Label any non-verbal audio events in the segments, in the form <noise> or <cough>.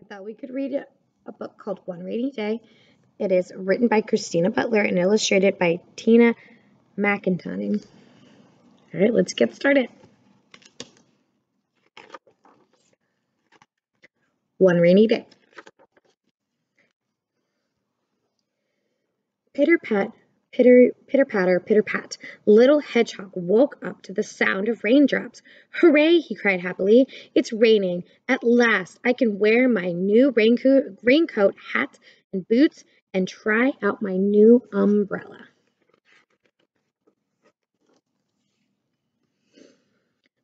I thought we could read a book called One Rainy Day. It is written by Christina Butler and illustrated by Tina McIntyre. All right, let's get started. One rainy day. Pitter pat, pitter, pitter patter, pitter pat. Little Hedgehog woke up to the sound of raindrops. Hooray! he cried happily. It's raining. At last I can wear my new raincoat, raincoat, hat, and boots and try out my new umbrella.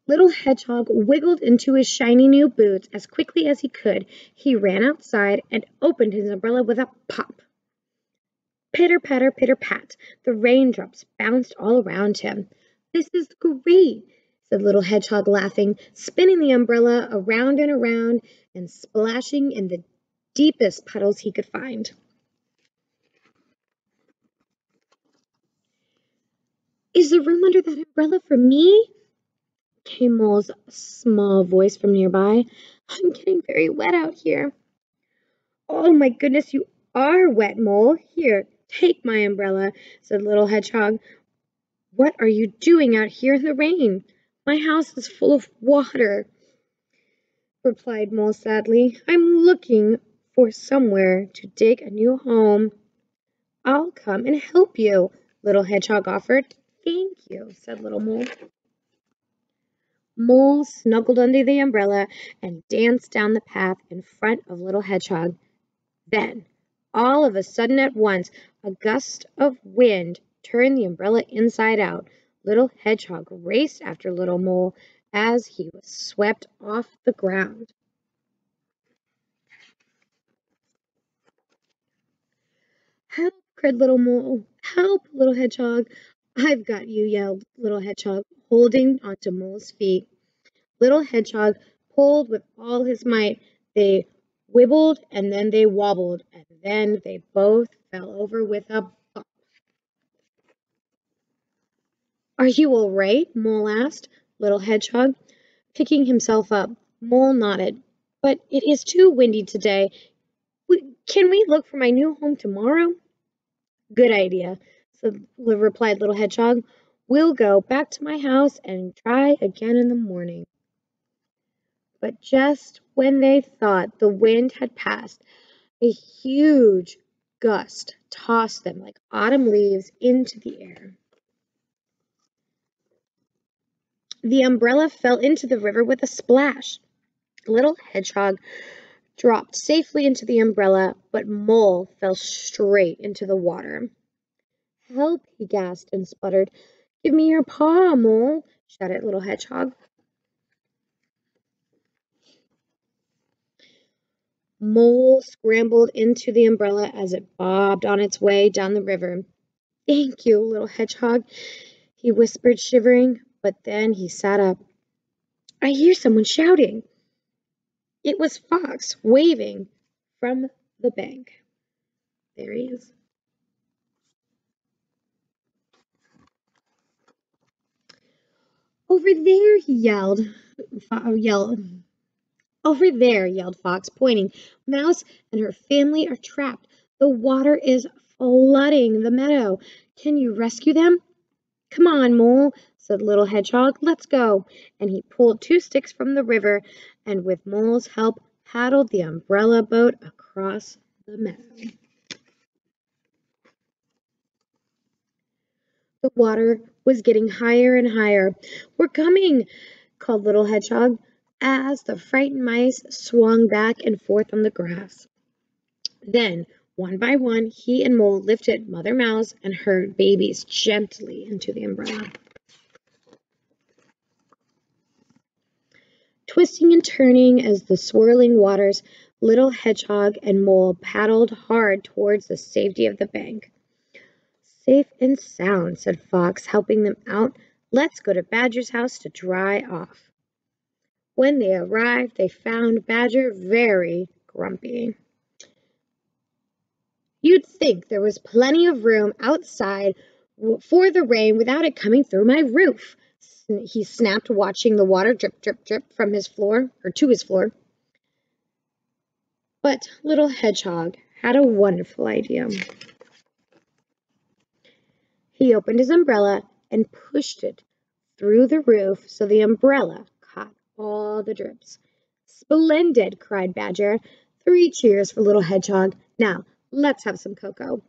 Little Hedgehog wiggled into his shiny new boots as quickly as he could. He ran outside and opened his umbrella with a pop. Pitter patter, pitter pat, the raindrops bounced all around him. This is great, said Little Hedgehog, laughing, spinning the umbrella around and around and splashing in the deepest puddles he could find. Is the room under that umbrella for me? came Mole's small voice from nearby. I'm getting very wet out here. Oh my goodness, you are wet, Mole. Here, take my umbrella, said Little Hedgehog. What are you doing out here in the rain? My house is full of water, replied Mole sadly. I'm looking for somewhere to dig a new home. I'll come and help you, Little Hedgehog offered. Thank you, said Little Mole. Mole snuggled under the umbrella and danced down the path in front of Little Hedgehog. Then, all of a sudden at once, a gust of wind turned the umbrella inside out. Little Hedgehog raced after Little Mole as he was swept off the ground. Help, cried Little Mole. Help, Little Hedgehog. I've got you, yelled Little Hedgehog holding onto Mole's feet. Little Hedgehog pulled with all his might. They wibbled and then they wobbled, and then they both fell over with a bump. Are you all right? Mole asked Little Hedgehog. Picking himself up, Mole nodded. But it is too windy today. Can we look for my new home tomorrow? Good idea, said, replied Little Hedgehog. We'll go back to my house and try again in the morning. But just when they thought the wind had passed, a huge gust tossed them like autumn leaves into the air. The umbrella fell into the river with a splash. Little Hedgehog dropped safely into the umbrella, but Mole fell straight into the water. Help, he gasped and sputtered. Give me your paw, Mole, shouted Little Hedgehog. Mole scrambled into the umbrella as it bobbed on its way down the river. Thank you, Little Hedgehog, he whispered, shivering, but then he sat up. I hear someone shouting. It was Fox waving from the bank. There he is. Over there, he yelled. yelled. Over there, yelled Fox, pointing. Mouse and her family are trapped. The water is flooding the meadow. Can you rescue them? Come on, Mole, said Little Hedgehog. Let's go. And he pulled two sticks from the river and, with Mole's help, paddled the umbrella boat across the meadow. The water was getting higher and higher. We're coming, called Little Hedgehog as the frightened mice swung back and forth on the grass. Then, one by one, he and Mole lifted Mother Mouse and her babies gently into the umbrella. Twisting and turning as the swirling waters, Little Hedgehog and Mole paddled hard towards the safety of the bank. Safe and sound, said Fox, helping them out. Let's go to Badger's house to dry off. When they arrived, they found Badger very grumpy. You'd think there was plenty of room outside for the rain without it coming through my roof, he snapped, watching the water drip, drip, drip from his floor, or to his floor. But little hedgehog had a wonderful idea. He opened his umbrella and pushed it through the roof so the umbrella all the drips. Splendid! cried Badger. Three cheers for little hedgehog. Now, let's have some cocoa.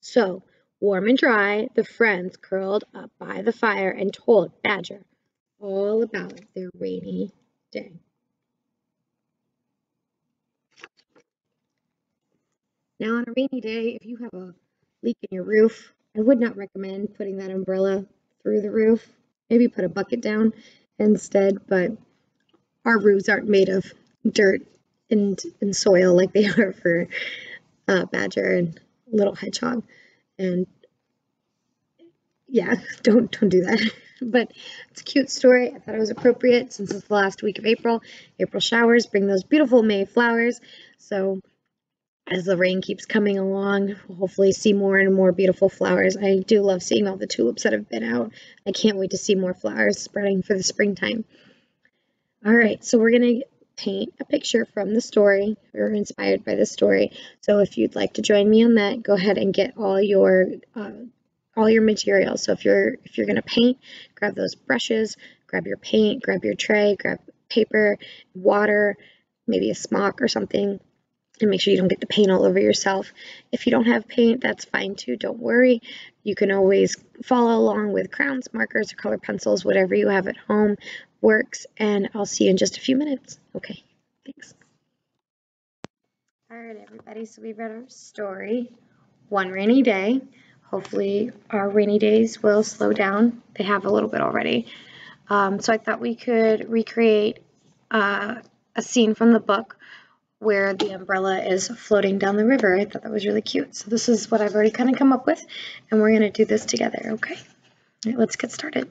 So, warm and dry, the friends curled up by the fire and told Badger all about their rainy day. Now, on a rainy day, if you have a leak in your roof, I would not recommend putting that umbrella through the roof. Maybe put a bucket down instead, but our roofs aren't made of dirt and, and soil like they <laughs> are for uh, Badger and Little Hedgehog. And yeah, <laughs> don't don't do that. <laughs> but it's a cute story. I thought it was appropriate since it's the last week of April. April showers bring those beautiful May flowers. So as the rain keeps coming along, we'll hopefully see more and more beautiful flowers. I do love seeing all the tulips that have been out. I can't wait to see more flowers spreading for the springtime. All right, so we're going to paint a picture from the story or inspired by the story. So if you'd like to join me on that, go ahead and get all your uh, all your materials. So if you're if you're going to paint, grab those brushes, grab your paint, grab your tray, grab paper, water, maybe a smock or something and make sure you don't get the paint all over yourself. If you don't have paint, that's fine too. Don't worry. You can always follow along with crowns, markers, or color pencils, whatever you have at home works. And I'll see you in just a few minutes. Okay, thanks. All right, everybody. So we read our story, One Rainy Day. Hopefully, our rainy days will slow down. They have a little bit already. Um, so I thought we could recreate uh, a scene from the book where the umbrella is floating down the river. I thought that was really cute. So this is what I've already kind of come up with, and we're going to do this together, okay? All right, let's get started.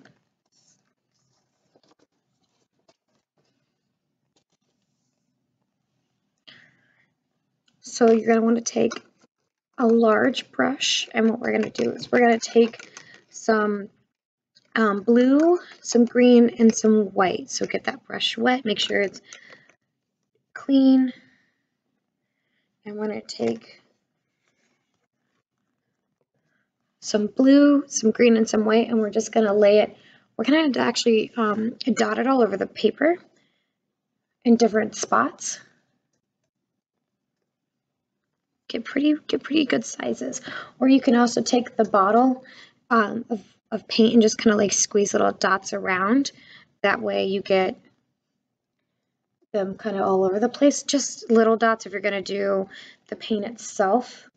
So you're going to want to take a large brush, and what we're going to do is we're going to take some um, blue, some green, and some white. So get that brush wet, make sure it's clean, I'm going to take some blue, some green, and some white, and we're just going to lay it. We're going to actually um, dot it all over the paper in different spots. Get pretty, get pretty good sizes. Or you can also take the bottle um, of, of paint and just kind of like squeeze little dots around. That way you get them kind of all over the place. Just little dots if you're going to do the paint itself.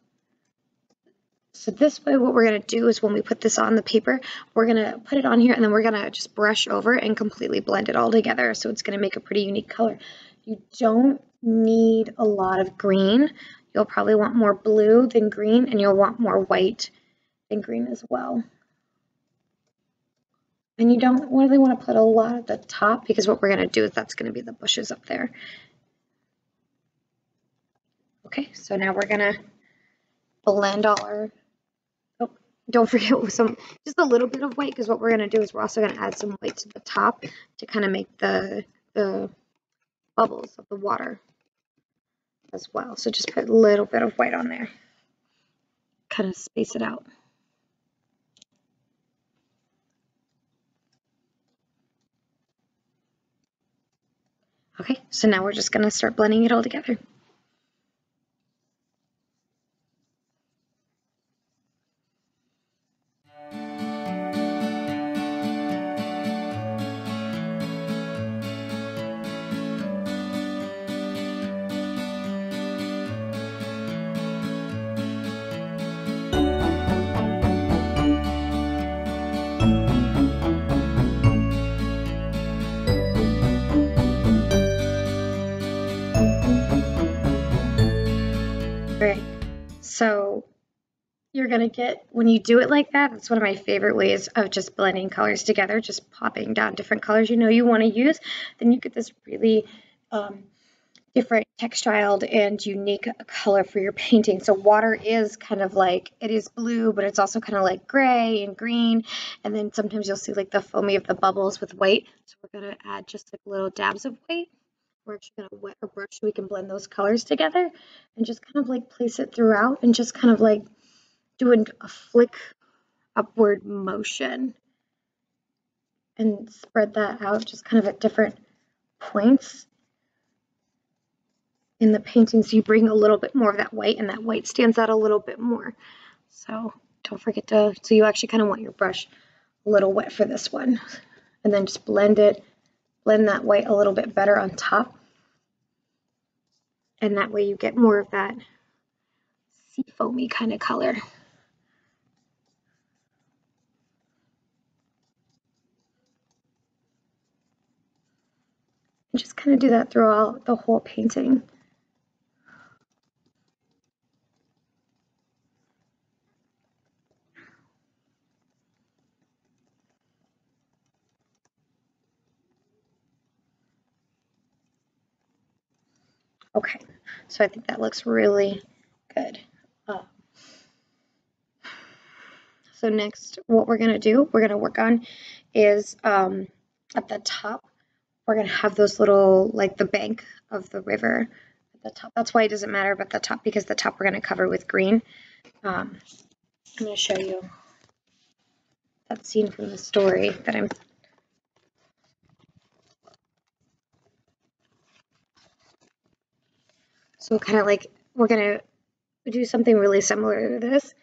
So this way what we're going to do is when we put this on the paper, we're going to put it on here and then we're going to just brush over and completely blend it all together. So it's going to make a pretty unique color. You don't need a lot of green. You'll probably want more blue than green and you'll want more white than green as well. And you don't really want to put a lot at the top because what we're going to do is that's going to be the bushes up there. Okay, so now we're going to blend all our, oh, don't <laughs> forget some, just a little bit of white because what we're going to do is we're also going to add some white to the top to kind of make the, the bubbles of the water as well. So just put a little bit of white on there, kind of space it out. Okay, so now we're just gonna start blending it all together. You're going to get, when you do it like that, that's one of my favorite ways of just blending colors together, just popping down different colors you know you want to use. Then you get this really um, different textiled and unique color for your painting. So water is kind of like, it is blue, but it's also kind of like gray and green. And then sometimes you'll see like the foamy of the bubbles with white. So we're going to add just like little dabs of white we're actually going to wet our brush so we can blend those colors together and just kind of like place it throughout and just kind of like doing a flick upward motion and spread that out just kind of at different points in the painting so you bring a little bit more of that white and that white stands out a little bit more. So don't forget to, so you actually kind of want your brush a little wet for this one and then just blend it, blend that white a little bit better on top. And that way you get more of that sea foamy kind of color. And just kind of do that throughout the whole painting. Okay, so I think that looks really good. Uh, so next, what we're going to do, we're going to work on is um, at the top, we're going to have those little, like the bank of the river at the top. That's why it doesn't matter about the top, because the top we're going to cover with green. Um, I'm going to show you that scene from the story that I'm So kind of like we're going to do something really similar to this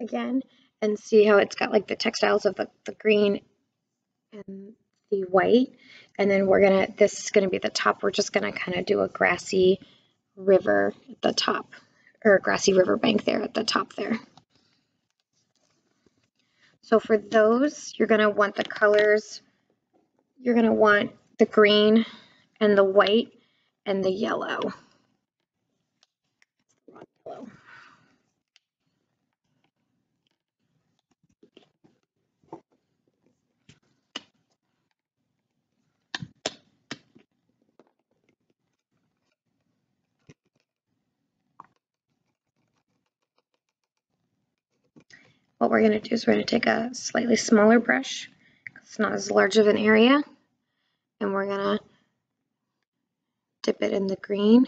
again and see how it's got like the textiles of the, the green and the white. And then we're going to, this is going to be the top. We're just going to kind of do a grassy river at the top or grassy riverbank there at the top there. So for those, you're going to want the colors, you're going to want the green and the white and the yellow. What we're going to do is we're going to take a slightly smaller brush, it's not as large of an area, and we're going to dip it in the green.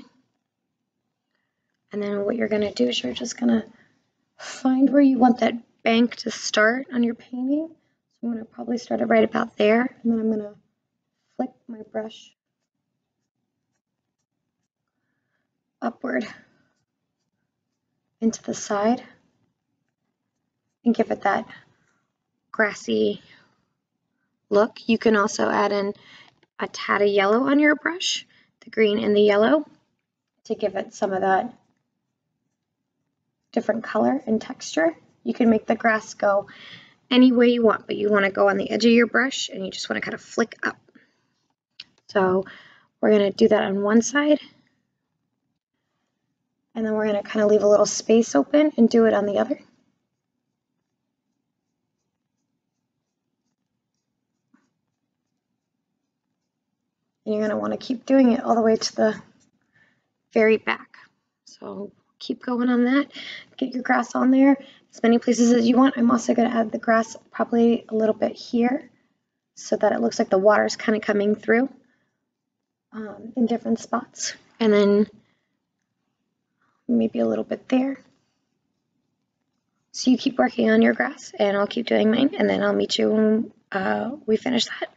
And then what you're going to do is you're just going to find where you want that bank to start on your painting. So I'm going to probably start it right about there, and then I'm going to flick my brush upward into the side and give it that grassy look. You can also add in a tad of yellow on your brush, the green and the yellow, to give it some of that different color and texture. You can make the grass go any way you want, but you want to go on the edge of your brush and you just want to kind of flick up. So we're going to do that on one side. And then we're going to kind of leave a little space open and do it on the other. And you're going to want to keep doing it all the way to the very back. So keep going on that. Get your grass on there as many places as you want. I'm also going to add the grass probably a little bit here so that it looks like the water is kind of coming through um, in different spots. And then maybe a little bit there. So you keep working on your grass and I'll keep doing mine and then I'll meet you when uh, we finish that.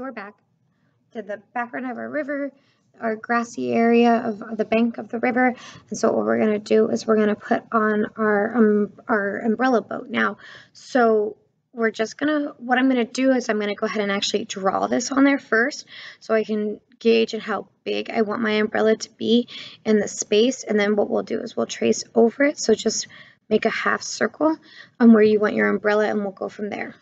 So we're back to the background of our river, our grassy area of the bank of the river. And so what we're going to do is we're going to put on our um, our umbrella boat now. So we're just gonna, what I'm gonna do is I'm gonna go ahead and actually draw this on there first so I can gauge how big I want my umbrella to be in the space. And then what we'll do is we'll trace over it. So just make a half circle on where you want your umbrella and we'll go from there.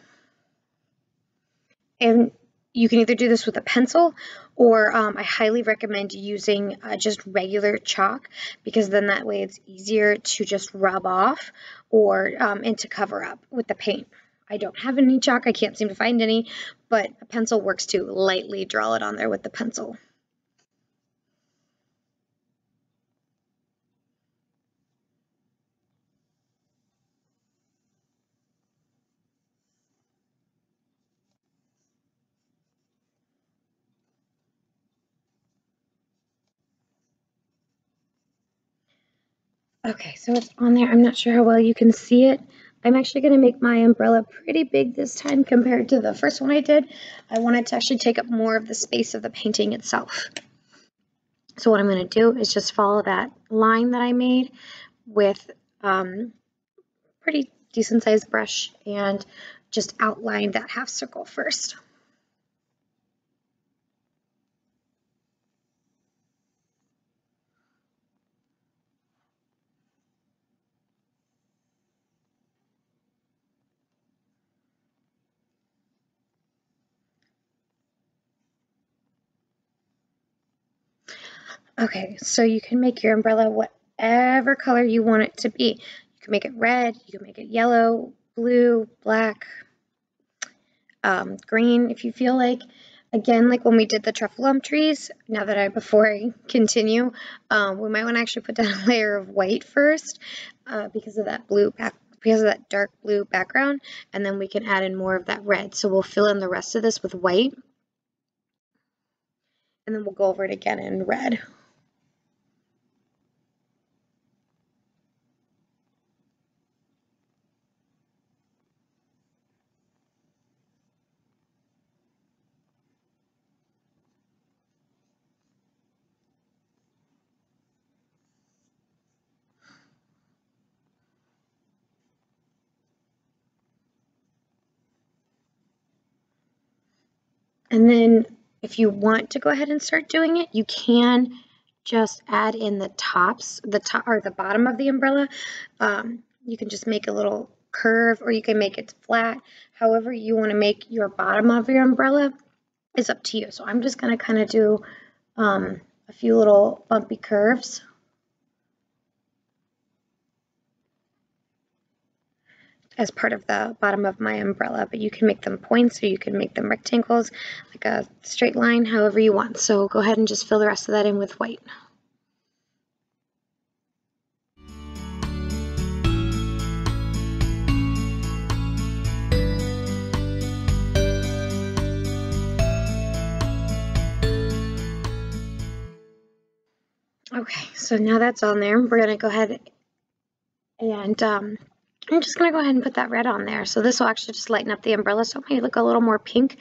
And you can either do this with a pencil or um, I highly recommend using uh, just regular chalk because then that way it's easier to just rub off or um, and to cover up with the paint. I don't have any chalk, I can't seem to find any, but a pencil works too. Lightly draw it on there with the pencil. Okay, so it's on there. I'm not sure how well you can see it. I'm actually going to make my umbrella pretty big this time compared to the first one I did. I wanted to actually take up more of the space of the painting itself. So what I'm going to do is just follow that line that I made with um, pretty decent sized brush and just outline that half circle first. Okay, so you can make your umbrella whatever color you want it to be. You can make it red, you can make it yellow, blue, black, um, green if you feel like. Again, like when we did the truffula trees, now that I, before I continue, um, we might want to actually put down a layer of white first uh, because of that blue back, because of that dark blue background, and then we can add in more of that red. So we'll fill in the rest of this with white, and then we'll go over it again in red. And then if you want to go ahead and start doing it, you can just add in the tops, the top or the bottom of the umbrella. Um, you can just make a little curve or you can make it flat. However you want to make your bottom of your umbrella is up to you. So I'm just going to kind of do um, a few little bumpy curves. As part of the bottom of my umbrella, but you can make them points or you can make them rectangles, like a straight line, however you want. So go ahead and just fill the rest of that in with white. Okay, so now that's on there, we're going to go ahead and um, I'm just going to go ahead and put that red on there. So this will actually just lighten up the umbrella so it may look a little more pink.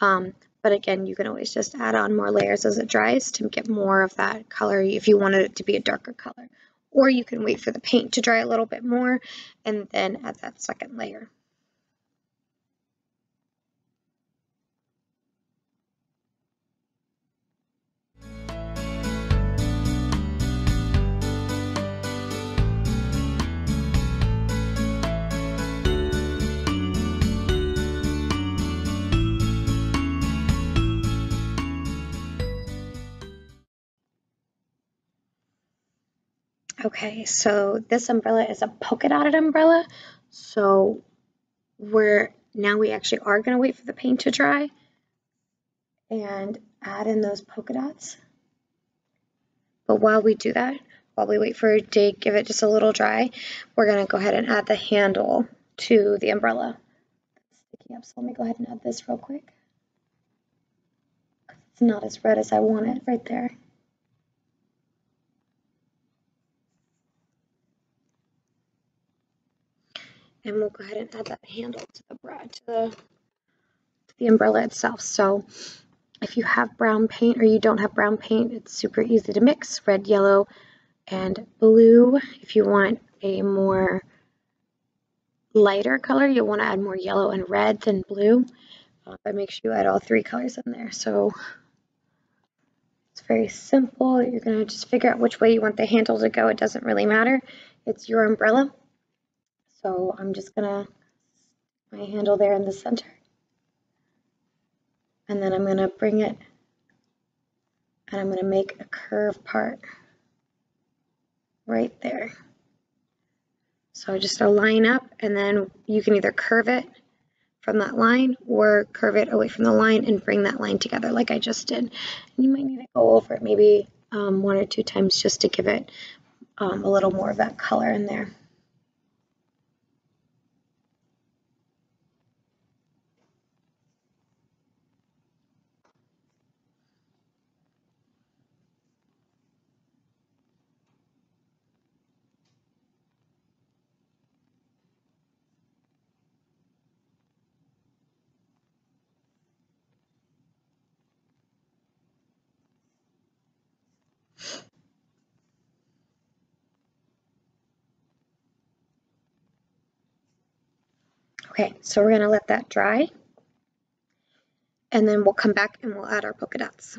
Um, but again, you can always just add on more layers as it dries to get more of that color if you wanted it to be a darker color. Or you can wait for the paint to dry a little bit more and then add that second layer. Okay, so this umbrella is a polka dotted umbrella. So we're now we actually are going to wait for the paint to dry and add in those polka dots. But while we do that, while we wait for it to give it just a little dry, we're going to go ahead and add the handle to the umbrella. Sticking up, so let me go ahead and add this real quick. It's not as red as I want it right there. And we'll go ahead and add that handle to the, to the, to the umbrella itself. So if you have brown paint or you don't have brown paint, it's super easy to mix red, yellow, and blue. If you want a more lighter color, you'll want to add more yellow and red than blue. Uh, but make sure you add all three colors in there. So it's very simple. You're going to just figure out which way you want the handle to go. It doesn't really matter. It's your umbrella. So I'm just to my handle there in the center. And then I'm to bring it and I'm to make a curve part right there. So just a line up and then you can either curve it from that line or curve it away from the line and bring that line together like I just did. And you might need to go over it maybe um, one or two times just to give it um, a little more of that color in there. Okay, so we're gonna let that dry. And then we'll come back and we'll add our polka dots.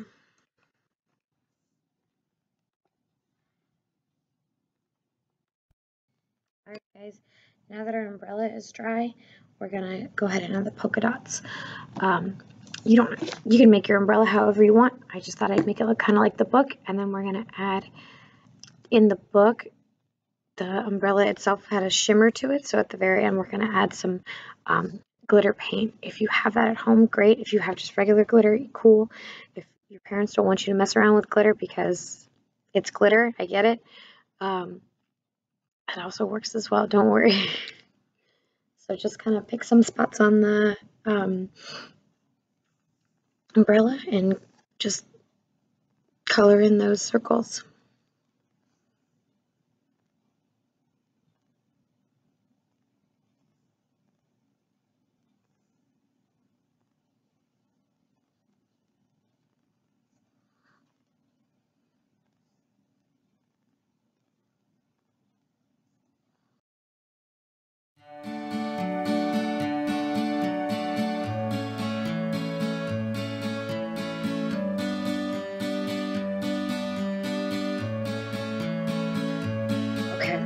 All right, guys, now that our umbrella is dry, we're gonna go ahead and add the polka dots. Um, you don't, you can make your umbrella however you want. I just thought I'd make it look kind of like the book. And then we're gonna add in the book, the umbrella itself had a shimmer to it. So at the very end, we're gonna add some um, glitter paint. If you have that at home, great. If you have just regular glitter, cool. If your parents don't want you to mess around with glitter because it's glitter, I get it. Um, it also works as well, don't worry. <laughs> so just kind of pick some spots on the um, umbrella and just color in those circles.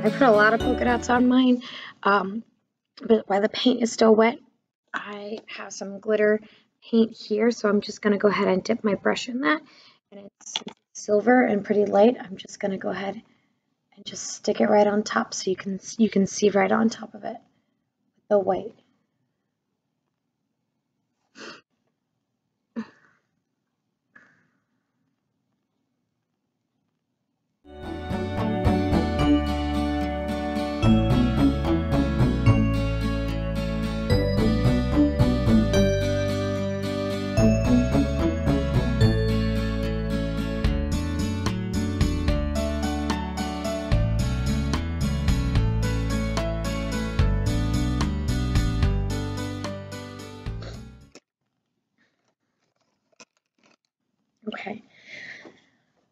I put a lot of polka dots on mine, um, but while the paint is still wet, I have some glitter paint here, so I'm just going to go ahead and dip my brush in that. And it's silver and pretty light. I'm just going to go ahead and just stick it right on top so you can you can see right on top of it the white. Okay.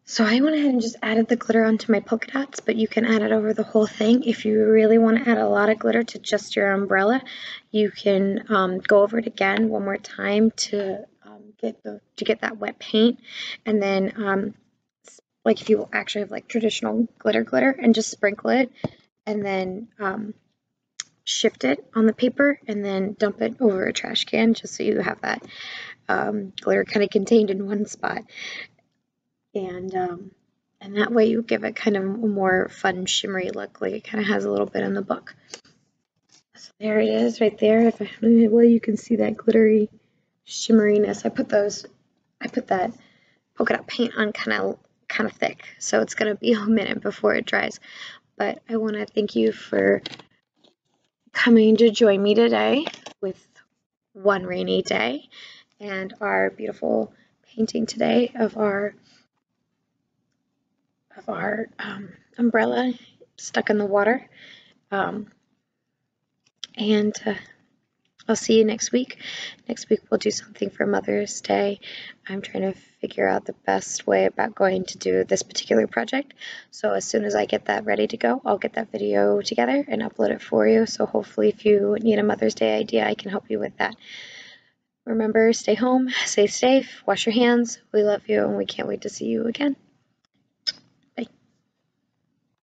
So I went ahead and just added the glitter onto my polka dots, but you can add it over the whole thing. If you really want to add a lot of glitter to just your umbrella, you can um, go over it again one more time to um, get the to get that wet paint, and then um, like if you actually have like traditional glitter glitter, and just sprinkle it, and then um, shift it on the paper, and then dump it over a trash can, just so you have that um, glitter kind of contained in one spot. And um, and that way you give it kind of a more fun shimmery look, like it kind of has a little bit in the book. So there it is right there. If I, well, you can see that glittery shimmeriness. I put those, I put that polka dot paint on kind of kind of thick, so it's gonna be <laughs> a minute before it dries. But I want to thank you for coming to join me today with one rainy day and our beautiful painting today of our of our um, umbrella stuck in the water. Um, and uh, I'll see you next week. Next week we'll do something for Mother's Day. I'm trying to figure out the best way about going to do this particular project. So as soon as I get that ready to go, I'll get that video together and upload it for you. So hopefully if you need a Mother's Day idea, I can help you with that. Remember, stay home, stay safe, wash your hands. We love you and we can't wait to see you again.